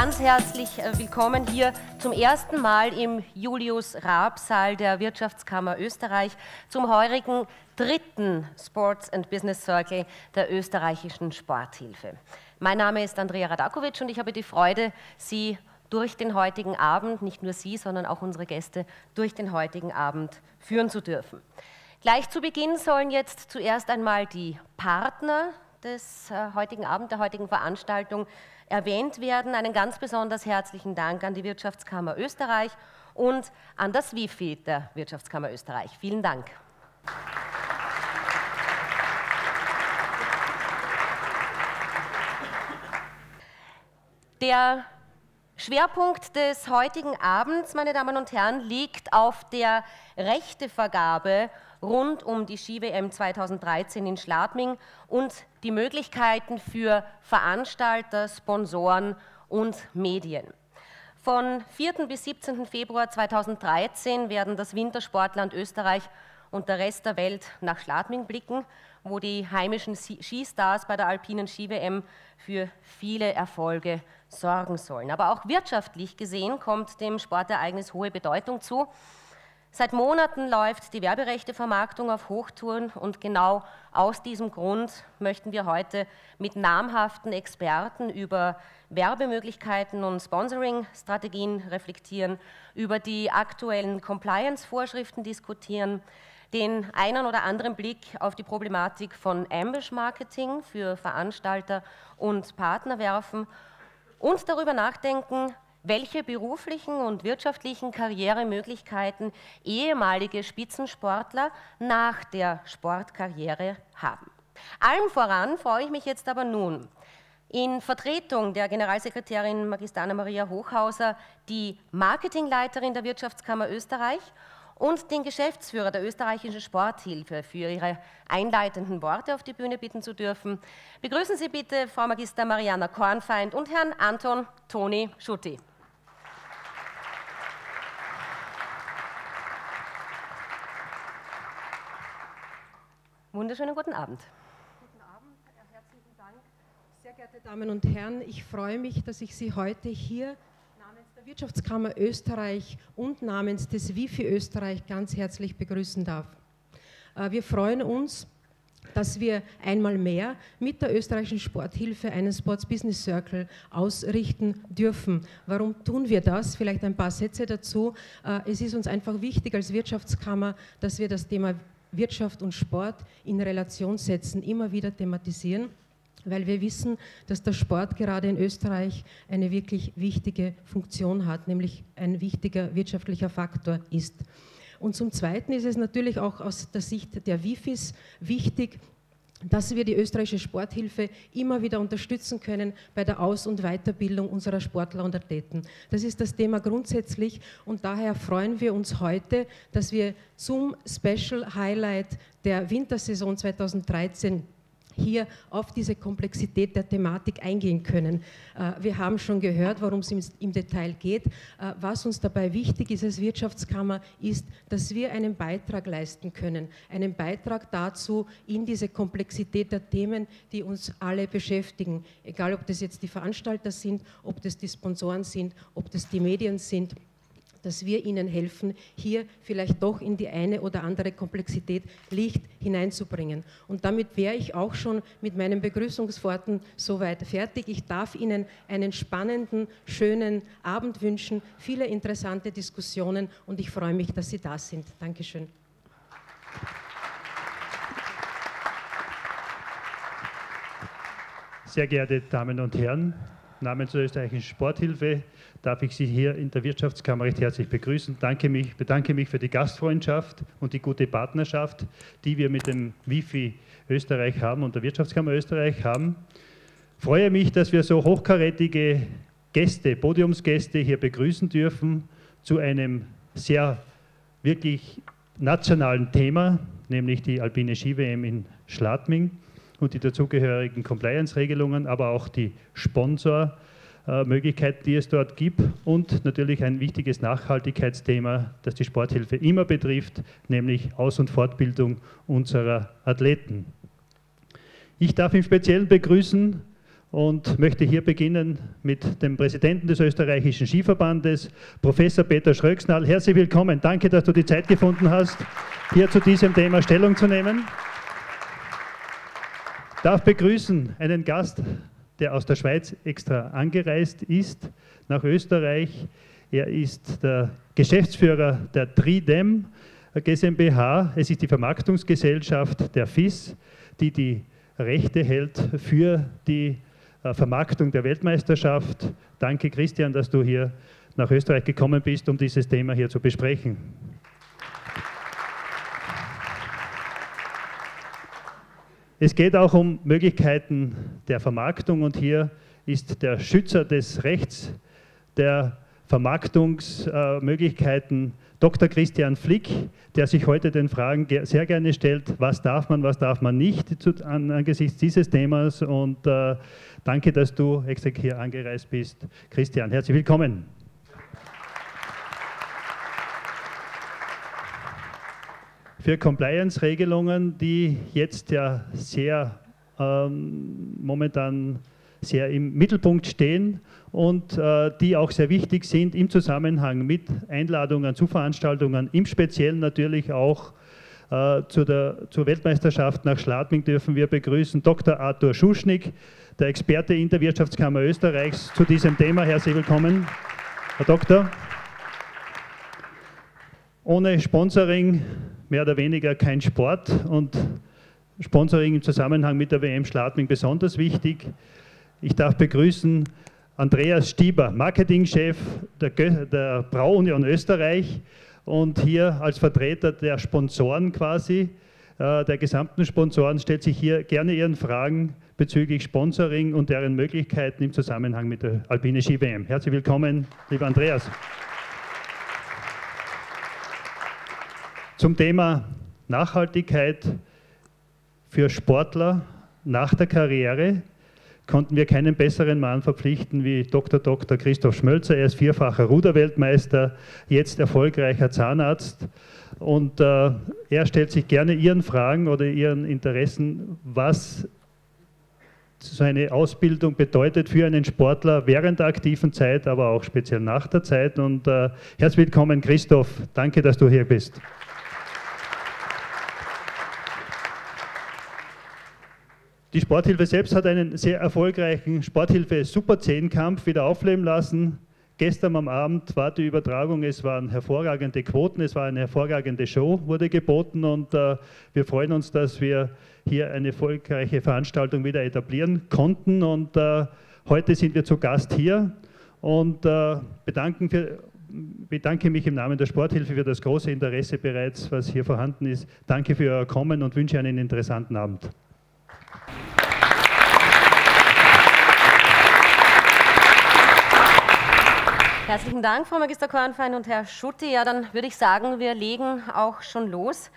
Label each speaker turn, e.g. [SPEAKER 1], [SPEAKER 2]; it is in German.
[SPEAKER 1] ganz herzlich äh, willkommen hier zum ersten Mal im Julius Raab Saal der Wirtschaftskammer Österreich zum heurigen dritten Sports and Business Circle der österreichischen Sporthilfe. Mein Name ist Andrea Radakovic und ich habe die Freude, Sie durch den heutigen Abend, nicht nur Sie, sondern auch unsere Gäste, durch den heutigen Abend führen zu dürfen. Gleich zu Beginn sollen jetzt zuerst einmal die Partner des äh, heutigen Abends, der heutigen Veranstaltung erwähnt werden. Einen ganz besonders herzlichen Dank an die Wirtschaftskammer Österreich und an das WIFI der Wirtschaftskammer Österreich. Vielen Dank. Der Schwerpunkt des heutigen Abends, meine Damen und Herren, liegt auf der Rechtevergabe rund um die Ski-WM 2013 in Schladming und die Möglichkeiten für Veranstalter, Sponsoren und Medien. Von 4. bis 17. Februar 2013 werden das Wintersportland Österreich und der Rest der Welt nach Schladming blicken, wo die heimischen Skistars bei der alpinen Ski-WM für viele Erfolge sorgen sollen. Aber auch wirtschaftlich gesehen kommt dem Sportereignis hohe Bedeutung zu. Seit Monaten läuft die Werberechtevermarktung auf Hochtouren und genau aus diesem Grund möchten wir heute mit namhaften Experten über Werbemöglichkeiten und Sponsoring-Strategien reflektieren, über die aktuellen Compliance-Vorschriften diskutieren, den einen oder anderen Blick auf die Problematik von Ambush-Marketing für Veranstalter und Partner werfen und darüber nachdenken, welche beruflichen und wirtschaftlichen Karrieremöglichkeiten ehemalige Spitzensportler nach der Sportkarriere haben. Allem voran freue ich mich jetzt aber nun, in Vertretung der Generalsekretärin Magistana Maria Hochhauser die Marketingleiterin der Wirtschaftskammer Österreich und den Geschäftsführer der österreichischen Sporthilfe für ihre einleitenden Worte auf die Bühne bitten zu dürfen. Begrüßen Sie bitte Frau Magister Mariana Kornfeind und Herrn Anton Toni Schutti. Wunderschönen guten Abend.
[SPEAKER 2] Guten Abend, herzlichen Dank. Sehr geehrte Damen und Herren, ich freue mich, dass ich Sie heute hier namens der Wirtschaftskammer Österreich und namens des WIFI Österreich ganz herzlich begrüßen darf. Äh, wir freuen uns, dass wir einmal mehr mit der österreichischen Sporthilfe einen Sports Business Circle ausrichten dürfen. Warum tun wir das? Vielleicht ein paar Sätze dazu. Äh, es ist uns einfach wichtig als Wirtschaftskammer, dass wir das Thema Wirtschaft und Sport in Relation setzen, immer wieder thematisieren, weil wir wissen, dass der Sport gerade in Österreich eine wirklich wichtige Funktion hat, nämlich ein wichtiger wirtschaftlicher Faktor ist. Und zum Zweiten ist es natürlich auch aus der Sicht der WIFIs wichtig, dass wir die österreichische Sporthilfe immer wieder unterstützen können bei der Aus- und Weiterbildung unserer Sportler und Athleten. Das ist das Thema grundsätzlich und daher freuen wir uns heute, dass wir zum Special Highlight der Wintersaison 2013 hier auf diese Komplexität der Thematik eingehen können. Äh, wir haben schon gehört, worum es im Detail geht. Äh, was uns dabei wichtig ist als Wirtschaftskammer, ist, dass wir einen Beitrag leisten können. Einen Beitrag dazu in diese Komplexität der Themen, die uns alle beschäftigen. Egal, ob das jetzt die Veranstalter sind, ob das die Sponsoren sind, ob das die Medien sind dass wir ihnen helfen, hier vielleicht doch in die eine oder andere Komplexität Licht hineinzubringen. Und damit wäre ich auch schon mit meinen Begrüßungsworten soweit fertig. Ich darf Ihnen einen spannenden, schönen Abend wünschen, viele interessante Diskussionen und ich freue mich, dass Sie da sind. Dankeschön.
[SPEAKER 3] Sehr geehrte Damen und Herren, namens der österreichischen Sporthilfe darf ich Sie hier in der Wirtschaftskammer recht herzlich begrüßen. Danke mich, bedanke mich für die Gastfreundschaft und die gute Partnerschaft, die wir mit dem WIFI Österreich haben und der Wirtschaftskammer Österreich haben. Freue mich, dass wir so hochkarätige Gäste, Podiumsgäste hier begrüßen dürfen zu einem sehr wirklich nationalen Thema, nämlich die alpine Ski-WM in Schladming und die dazugehörigen Compliance-Regelungen, aber auch die Sponsormöglichkeiten, die es dort gibt und natürlich ein wichtiges Nachhaltigkeitsthema, das die Sporthilfe immer betrifft, nämlich Aus- und Fortbildung unserer Athleten. Ich darf im Speziellen begrüßen und möchte hier beginnen mit dem Präsidenten des österreichischen Skiverbandes, Professor Peter Schröcksnall. Herzlich willkommen. Danke, dass du die Zeit gefunden hast, hier zu diesem Thema Stellung zu nehmen. Darf begrüßen einen Gast, der aus der Schweiz extra angereist ist nach Österreich. Er ist der Geschäftsführer der Tridem GmbH. Es ist die Vermarktungsgesellschaft der FIS, die die Rechte hält für die äh, Vermarktung der Weltmeisterschaft. Danke, Christian, dass du hier nach Österreich gekommen bist, um dieses Thema hier zu besprechen. Es geht auch um Möglichkeiten der Vermarktung und hier ist der Schützer des Rechts der Vermarktungsmöglichkeiten Dr. Christian Flick, der sich heute den Fragen sehr gerne stellt, was darf man, was darf man nicht angesichts dieses Themas und äh, danke, dass du extra hier angereist bist. Christian, herzlich willkommen. Für Compliance-Regelungen, die jetzt ja sehr ähm, momentan sehr im Mittelpunkt stehen und äh, die auch sehr wichtig sind im Zusammenhang mit Einladungen zu Veranstaltungen, im Speziellen natürlich auch äh, zu der, zur Weltmeisterschaft nach Schladming dürfen wir begrüßen Dr. Arthur Schuschnigg, der Experte in der Wirtschaftskammer Österreichs zu diesem Thema. Herzlich willkommen, Herr Doktor. Ohne Sponsoring mehr oder weniger kein Sport und Sponsoring im Zusammenhang mit der WM Schladming besonders wichtig. Ich darf begrüßen Andreas Stieber, Marketingchef der, der Brauunion Österreich und hier als Vertreter der Sponsoren quasi, äh, der gesamten Sponsoren, stellt sich hier gerne Ihren Fragen bezüglich Sponsoring und deren Möglichkeiten im Zusammenhang mit der Alpine Ski WM. Herzlich willkommen, lieber Andreas. Zum Thema Nachhaltigkeit für Sportler nach der Karriere konnten wir keinen besseren Mann verpflichten wie Dr. Dr. Christoph Schmölzer. Er ist vierfacher Ruderweltmeister, jetzt erfolgreicher Zahnarzt. Und äh, er stellt sich gerne Ihren Fragen oder Ihren Interessen, was so eine Ausbildung bedeutet für einen Sportler während der aktiven Zeit, aber auch speziell nach der Zeit. Und äh, herzlich willkommen, Christoph. Danke, dass du hier bist. Die Sporthilfe selbst hat einen sehr erfolgreichen Sporthilfe-Super-10-Kampf wieder aufleben lassen. Gestern am Abend war die Übertragung, es waren hervorragende Quoten, es war eine hervorragende Show, wurde geboten und äh, wir freuen uns, dass wir hier eine erfolgreiche Veranstaltung wieder etablieren konnten und äh, heute sind wir zu Gast hier und äh, bedanken für, bedanke mich im Namen der Sporthilfe für das große Interesse bereits, was hier vorhanden ist. Danke für Ihr Kommen und wünsche einen interessanten Abend.
[SPEAKER 1] Herzlichen Dank, Frau Magister Kornfein und Herr Schutti. Ja, dann würde ich sagen, wir legen auch schon los.